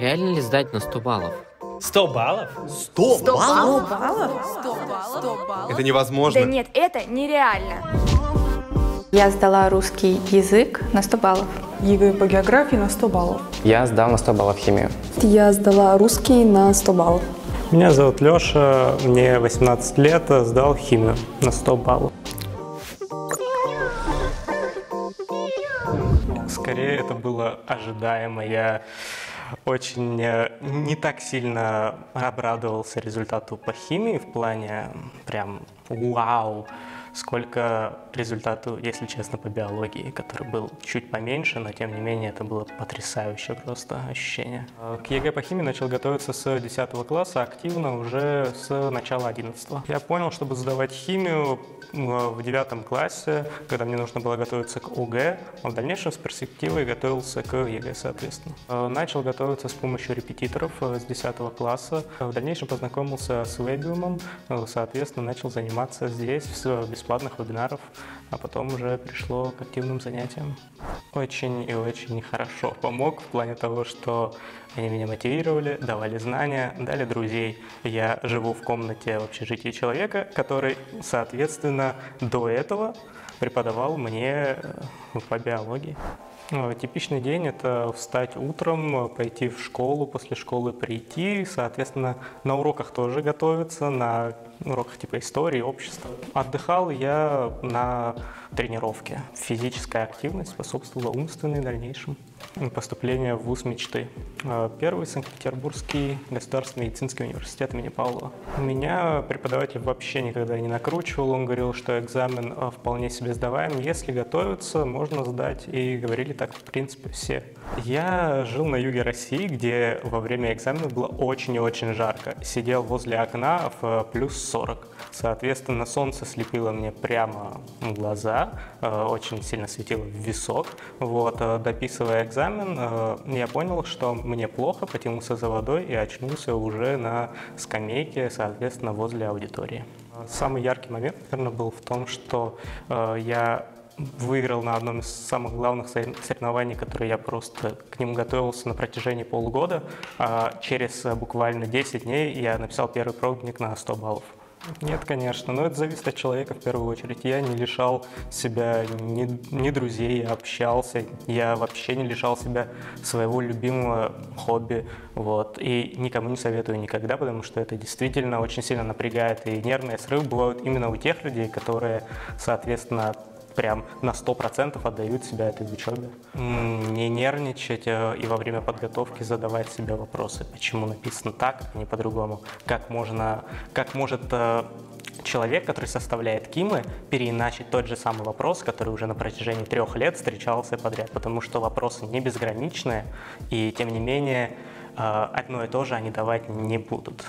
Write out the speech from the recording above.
Реально ли сдать на 100 баллов? 100 баллов? 100, баллов? баллов? 100 баллов? Это невозможно. Да нет, это нереально. Я сдала русский язык на 100 баллов. ЕГЭ по географии на 100 баллов. Я сдал на 100 баллов химию. Я сдала русский на 100 баллов. Меня зовут Леша, мне 18 лет, сдал химию на 100 баллов. Скорее это было ожидаемо. Я очень э, не так сильно обрадовался результату по химии в плане прям вау, сколько результату, если честно, по биологии, который был чуть поменьше, но тем не менее это было потрясающее просто ощущение. Э, К ЕГЭ по химии начал готовиться с 10 класса, активно уже с начала 11. Я понял, чтобы сдавать химию э, в девятом классе, когда мне нужно было готовиться к ОГЭ, а в дальнейшем с перспективой готовился к ЕГЭ, соответственно. Э, Начал готовиться с помощью репетиторов с 10 класса. В дальнейшем познакомился с вебиумом, соответственно, начал заниматься здесь, с бесплатных вебинаров, а потом уже пришло к активным занятиям. Очень и очень хорошо помог в плане того, что они меня мотивировали, давали знания, дали друзей. Я живу в комнате в общежитии человека, который, соответственно, до этого преподавал мне э, по биологии. Ну, Типичный день – это встать утром, пойти в школу, после школы прийти, соответственно, на уроках тоже готовиться, на уроках типа истории, общества. Отдыхал я на тренировке. Физическая активность способствовала умственной дальнейшем. Поступление в ВУЗ мечты. Э, Первый Санкт-Петербургский государственный медицинский университет имени Павлова. Меня преподаватель вообще никогда не накручивал. Он говорил, что экзамен э, вполне себе сдаваем. Если готовиться, можно сдать. И говорили так, в принципе, все. Я жил на юге России, где во время экзамена было очень и очень жарко. Сидел возле окна в э, плюс 40. Соответственно, солнце слепило мне прямо в глаза, э, очень сильно светило в висок. Вот, э, дописывая экзамен, я понял, что мне плохо, потянулся за водой и очнулся уже на скамейке, соответственно, возле аудитории. Самый яркий момент, наверное, был в том, что я выиграл на одном из самых главных сорев- соревнований, которые я просто к ним готовился на протяжении полугода. А Через э, буквально 10 дней я написал первый пробник на 100 баллов. Нет, конечно, но это зависит от человека в первую очередь. Я не лишал себя ни, ни друзей, я общался, я вообще не лишал себя своего любимого хобби, вот, и никому не советую никогда, потому что это действительно очень сильно напрягает, и нервные срывы бывают именно у тех людей, которые, соответственно, прям на 100% отдают себя этой учебе. Не нервничать э, и во время подготовки задавать себе вопросы, почему написано так, а не по-другому. Как можно, как может э, человек, который составляет Кимы, переиначить тот же самый вопрос, который уже на протяжении трех лет встречался подряд, потому что вопросы не безграничные, и тем не менее э, одно и то же они давать не будут.